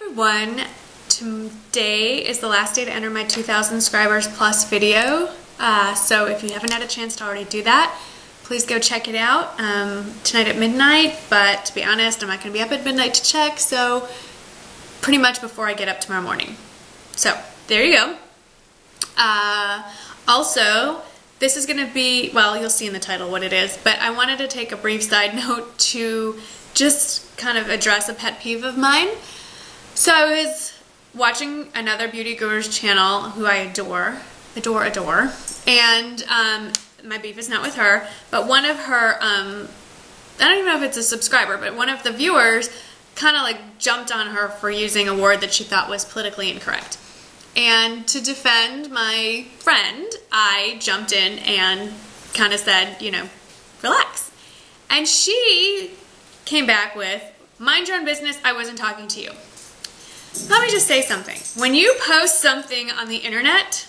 everyone. Today is the last day to enter my 2,000 subscribers plus video. Uh, so if you haven't had a chance to already do that, please go check it out um, tonight at midnight. But to be honest, I'm not going to be up at midnight to check, so pretty much before I get up tomorrow morning. So there you go. Uh, also, this is going to be, well, you'll see in the title what it is, but I wanted to take a brief side note to just kind of address a pet peeve of mine. So I was watching another beauty guru's channel who I adore, adore, adore, and um, my beef is not with her, but one of her, um, I don't even know if it's a subscriber, but one of the viewers kind of like jumped on her for using a word that she thought was politically incorrect. And to defend my friend, I jumped in and kind of said, you know, relax. And she came back with, mind your own business, I wasn't talking to you. Let me just say something. When you post something on the internet,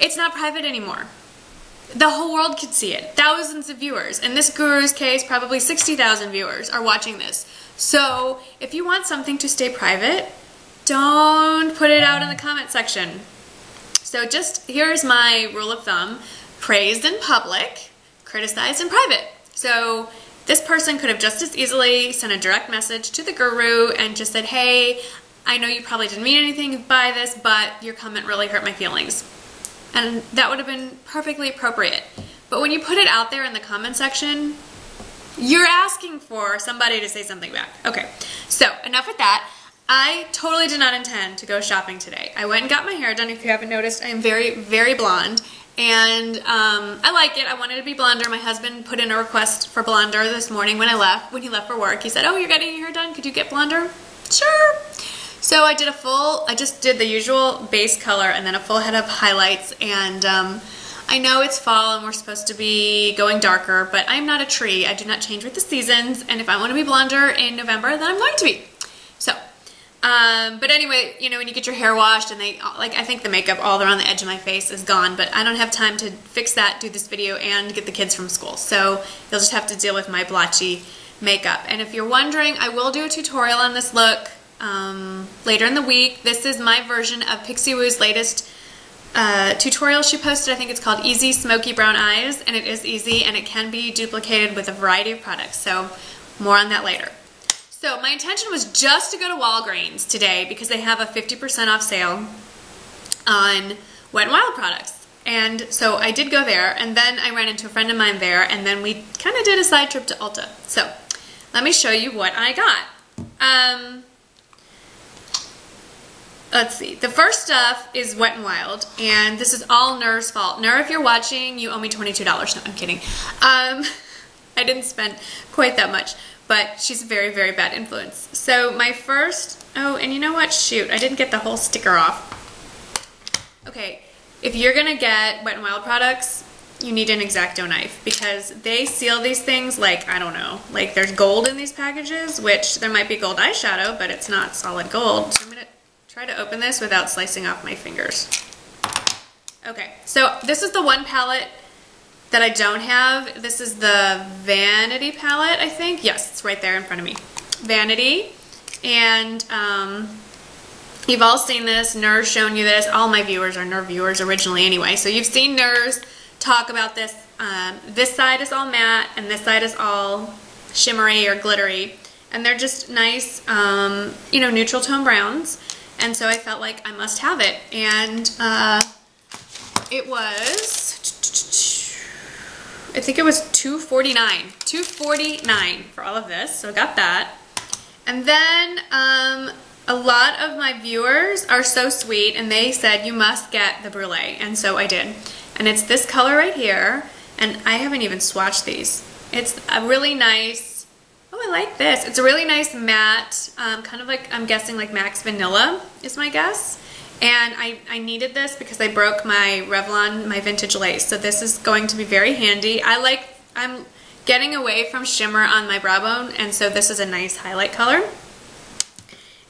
it's not private anymore. The whole world could see it. Thousands of viewers. In this guru's case, probably 60,000 viewers are watching this. So if you want something to stay private, don't put it out in the comment section. So just here's my rule of thumb. Praised in public, criticized in private. So this person could have just as easily sent a direct message to the guru and just said, hey, I know you probably didn't mean anything by this, but your comment really hurt my feelings. And that would have been perfectly appropriate. But when you put it out there in the comment section, you're asking for somebody to say something back. Okay, so enough with that. I totally did not intend to go shopping today. I went and got my hair done. If you haven't noticed, I am very, very blonde. And um, I like it. I wanted to be blonder. My husband put in a request for blonder this morning when I left, when he left for work. He said, oh, you're getting your hair done. Could you get blonder? Sure. So I did a full, I just did the usual base color and then a full head of highlights. And um, I know it's fall and we're supposed to be going darker, but I'm not a tree. I do not change with the seasons. And if I want to be blonder in November, then I'm going to be. So um, but anyway, you know, when you get your hair washed and they, like, I think the makeup all around the edge of my face is gone, but I don't have time to fix that, do this video, and get the kids from school. So you'll just have to deal with my blotchy makeup. And if you're wondering, I will do a tutorial on this look um, later in the week. This is my version of Pixiwoo's latest uh, tutorial she posted. I think it's called Easy Smoky Brown Eyes, and it is easy, and it can be duplicated with a variety of products. So more on that later. So my intention was just to go to Walgreens today because they have a 50% off sale on Wet n Wild products. And so I did go there, and then I ran into a friend of mine there, and then we kind of did a side trip to Ulta. So let me show you what I got. Um, let's see. The first stuff is Wet n Wild, and this is all Nur's fault. Nur, if you're watching, you owe me $22. No, I'm kidding. Um, I didn't spend quite that much but she's a very, very bad influence. So my first, oh, and you know what? Shoot, I didn't get the whole sticker off. Okay, if you're gonna get Wet n Wild products, you need an X-Acto knife because they seal these things like, I don't know, like there's gold in these packages, which there might be gold eyeshadow, but it's not solid gold. So I'm gonna try to open this without slicing off my fingers. Okay, so this is the one palette that I don't have. This is the Vanity palette, I think. Yes, it's right there in front of me. Vanity. And um, you've all seen this. Nur's shown you this. All my viewers are Nur viewers originally anyway. So you've seen Nur's talk about this. Um, this side is all matte and this side is all shimmery or glittery. And they're just nice, um, you know, neutral tone browns. And so I felt like I must have it. And uh, it was I think it was 249 249 for all of this, so I got that. And then um, a lot of my viewers are so sweet and they said you must get the brulee and so I did. And it's this color right here and I haven't even swatched these. It's a really nice, like this. It's a really nice matte, um, kind of like I'm guessing like MAC Vanilla is my guess. And I, I needed this because I broke my Revlon, my vintage lace. So this is going to be very handy. I like, I'm getting away from shimmer on my brow bone. And so this is a nice highlight color.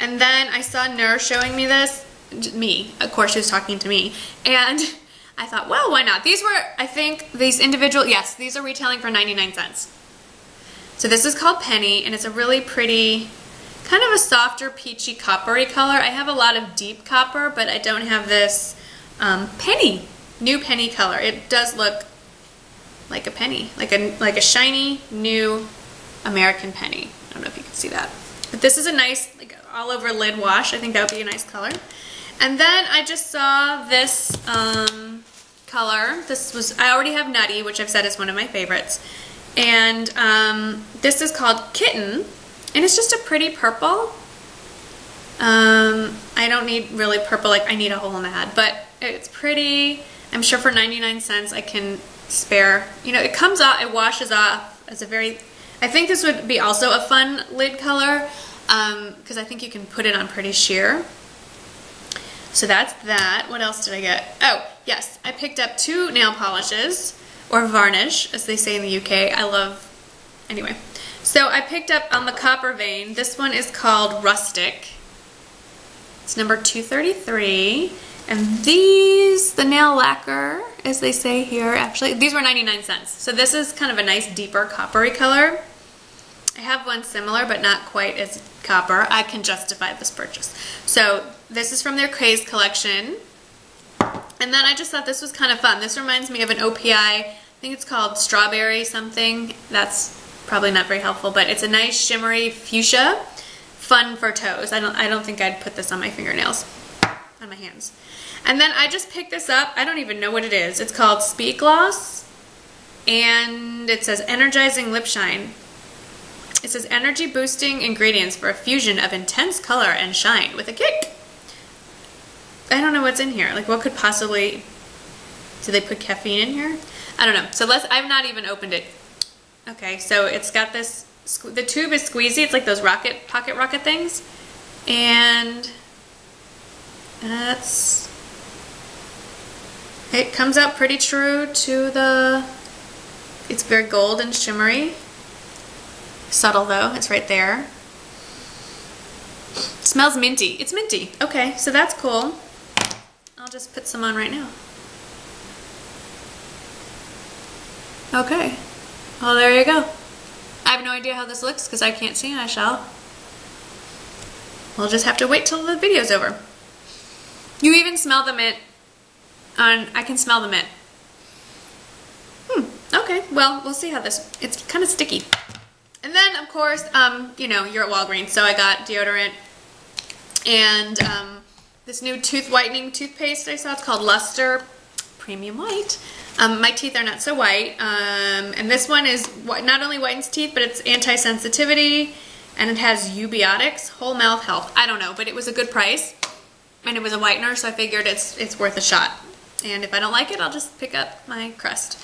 And then I saw Nur showing me this, me, of course she was talking to me. And I thought, well, why not? These were, I think, these individual, yes, these are retailing for 99 cents. So this is called Penny, and it's a really pretty kind of a softer peachy coppery color. I have a lot of deep copper, but I don't have this um, penny, new penny color. It does look like a penny, like a, like a shiny, new American penny. I don't know if you can see that. But this is a nice, like all over lid wash. I think that would be a nice color. And then I just saw this um, color. This was, I already have Nutty, which I've said is one of my favorites. And um, this is called Kitten. And it's just a pretty purple. Um, I don't need really purple, like I need a hole in the head, but it's pretty. I'm sure for 99 cents I can spare, you know, it comes off, it washes off as a very, I think this would be also a fun lid color because um, I think you can put it on pretty sheer. So that's that. What else did I get? Oh, yes, I picked up two nail polishes, or varnish, as they say in the UK. I love, anyway. So I picked up on the copper vein. This one is called Rustic. It's number 233. And these, the nail lacquer, as they say here, actually, these were 99 cents. So this is kind of a nice deeper coppery color. I have one similar, but not quite as copper. I can justify this purchase. So this is from their Craze collection. And then I just thought this was kind of fun. This reminds me of an OPI, think it's called Strawberry something. That's probably not very helpful, but it's a nice shimmery fuchsia. Fun for toes. I don't, I don't think I'd put this on my fingernails, on my hands. And then I just picked this up. I don't even know what it is. It's called Speed Gloss. And it says Energizing Lip Shine. It says energy boosting ingredients for a fusion of intense color and shine with a kick. I don't know what's in here. Like what could possibly, do they put caffeine in here? I don't know. So let's, I've not even opened it. Okay, so it's got this, the tube is squeezy. It's like those rocket, pocket rocket things. And that's, it comes out pretty true to the, it's very gold and shimmery. Subtle though, it's right there. smells minty. It's minty. Okay, so that's cool. I'll just put some on right now. Okay. Well, there you go. I have no idea how this looks because I can't see and I shall. We'll just have to wait till the video's over. You even smell the mint. On, I can smell the mint. Hmm, okay, well, we'll see how this, it's kind of sticky. And then, of course, um, you know, you're at Walgreens, so I got deodorant and um, this new tooth whitening toothpaste I saw. It's called Luster Premium White. Um, my teeth are not so white, um, and this one is not only whitens teeth, but it's anti-sensitivity, and it has eubiotics, whole mouth health. I don't know, but it was a good price, and it was a whitener, so I figured it's it's worth a shot. And if I don't like it, I'll just pick up my Crest.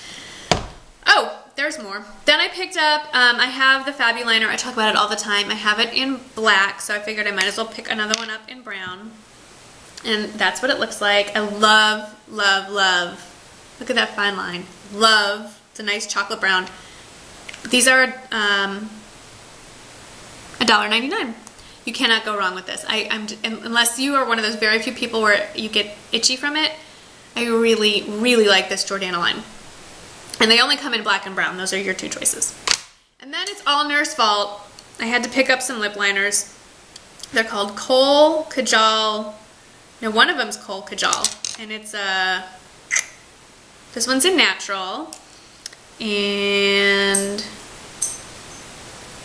Oh, there's more. Then I picked up, um, I have the Fabuliner. I talk about it all the time. I have it in black, so I figured I might as well pick another one up in brown. And that's what it looks like. I love, love, love. Look at that fine line. Love. It's a nice chocolate brown. These are um, $1.99. You cannot go wrong with this. I, I'm, unless you are one of those very few people where you get itchy from it, I really, really like this Jordana line. And they only come in black and brown. Those are your two choices. And then it's all Nur's Fault. I had to pick up some lip liners. They're called Kohl Kajal. No, one of them's Kohl Kajal. And it's a... This one's in natural. And...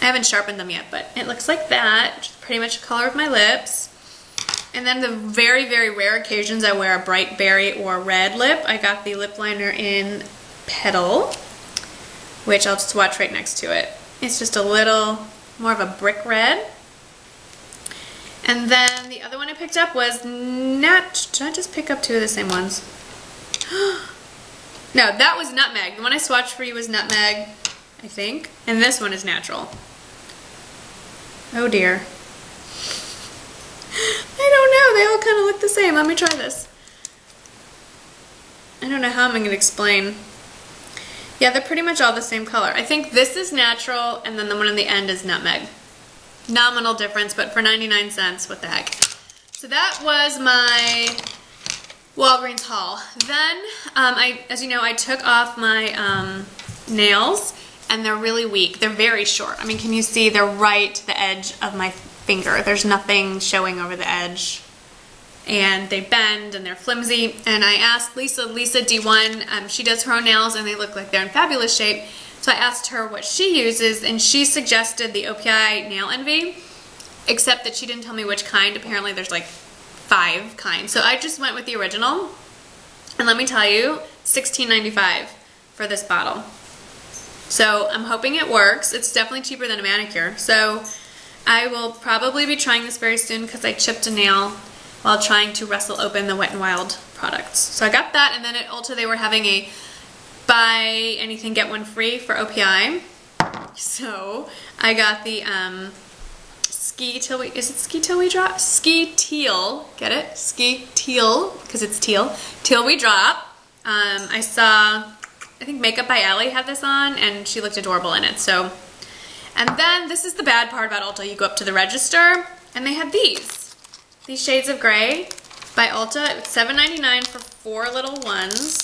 I haven't sharpened them yet, but it looks like that. Which is pretty much the color of my lips. And then the very, very rare occasions I wear a bright berry or red lip, I got the lip liner in Petal, which I'll just watch right next to it. It's just a little more of a brick red. And then the other one I picked up was Nat. Did I just pick up two of the same ones? no, that was Nutmeg. The one I swatched for you was Nutmeg, I think. And this one is natural. Oh dear. I don't know. They all kind of look the same. Let me try this. I don't know how I'm going to explain. Yeah, they're pretty much all the same color. I think this is natural, and then the one on the end is nutmeg. Nominal difference, but for 99 cents, what the heck. So that was my Walgreens haul. Then, um, I, as you know, I took off my um, nails, and they're really weak. They're very short. I mean, can you see they're right to the edge of my finger. There's nothing showing over the edge. And they bend and they're flimsy. And I asked Lisa, Lisa D1, um, she does her own nails and they look like they're in fabulous shape. So I asked her what she uses and she suggested the OPI Nail Envy, except that she didn't tell me which kind. Apparently there's like five kinds. So I just went with the original. And let me tell you, $16.95 for this bottle. So I'm hoping it works. It's definitely cheaper than a manicure. So I will probably be trying this very soon because I chipped a nail while trying to wrestle open the Wet n Wild products. So I got that and then at Ulta they were having a buy anything get one free for OPI. So I got the um, ski till we, is it ski till we drop? Ski teal, get it? Ski teal, because it's teal, till we drop. Um, I saw, I think Makeup by Ellie had this on and she looked adorable in it. So, and then this is the bad part about Ulta. You go up to the register and they have these. These shades of gray by Ulta. It's $7.99 for four little ones.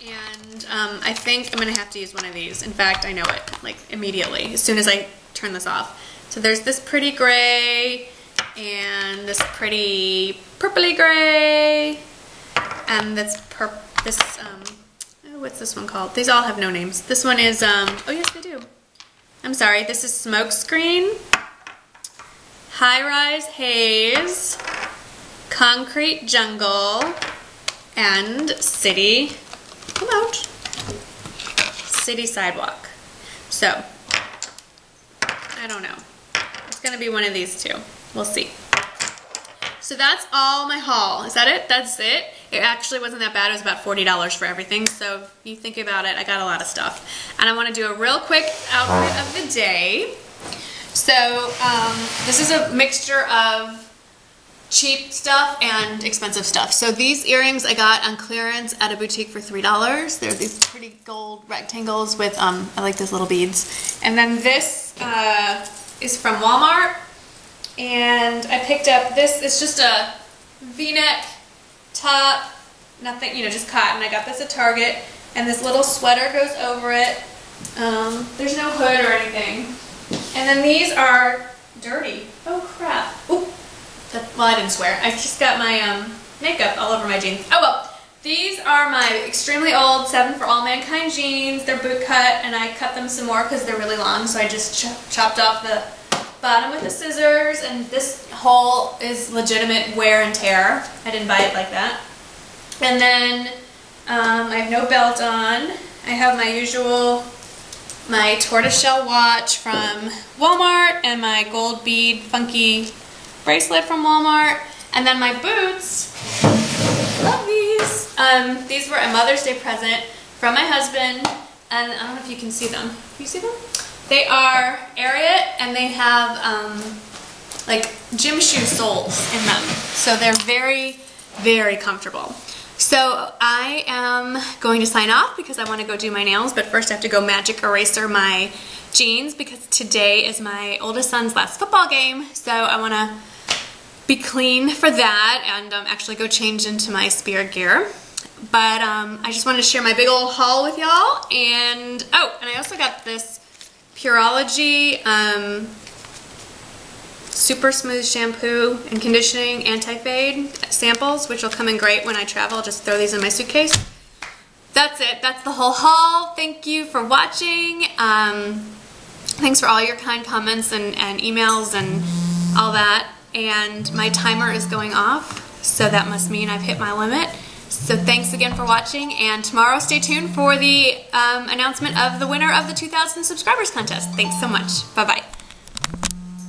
And um, I think I'm gonna have to use one of these. In fact, I know it, like immediately, as soon as I turn this off. So there's this pretty gray, and this pretty purpley gray, and this purp this, um, oh, what's this one called? These all have no names. This one is, um, oh yes they do. I'm sorry, this is Smokescreen, High Rise Haze, Concrete Jungle, and City Come out. City sidewalk. So, I don't know. It's gonna be one of these two. We'll see. So that's all my haul. Is that it? That's it. It actually wasn't that bad. It was about $40 for everything. So if you think about it, I got a lot of stuff. And I want to do a real quick outfit of the day. So um, this is a mixture of cheap stuff and expensive stuff. So these earrings I got on clearance at a boutique for $3. They're these pretty gold rectangles with, um, I like those little beads. And then this uh, is from Walmart. And I picked up this, it's just a v-neck top, nothing, you know, just cotton. I got this at Target. And this little sweater goes over it. Um, there's no hood or anything. And then these are dirty. Oh crap. Ooh well, I didn't swear. I just got my um, makeup all over my jeans. Oh well. These are my extremely old 7 for All Mankind jeans. They're boot cut, and I cut them some more because they're really long, so I just ch chopped off the bottom with the scissors, and this hole is legitimate wear and tear. I didn't buy it like that. And then um, I have no belt on. I have my usual, my tortoiseshell watch from Walmart, and my gold bead funky bracelet from Walmart. And then my boots, love these. Um, these were a Mother's Day present from my husband. And I don't know if you can see them. Can you see them? They are Ariat and they have um, like gym shoe soles in them. So they're very, very comfortable. So I am going to sign off because I want to go do my nails, but first I have to go magic eraser my jeans because today is my oldest son's last football game. So I want to be clean for that and um, actually go change into my spirit gear. But um, I just wanted to share my big old haul with y'all. And, oh, and I also got this Pureology um, Super Smooth Shampoo and Conditioning Anti-Fade samples, which will come in great when I travel. I'll just throw these in my suitcase. That's it. That's the whole haul. Thank you for watching. Um, thanks for all your kind comments and, and emails and all that and my timer is going off, so that must mean I've hit my limit. So thanks again for watching, and tomorrow stay tuned for the um, announcement of the winner of the 2000 subscribers contest. Thanks so much. Bye-bye.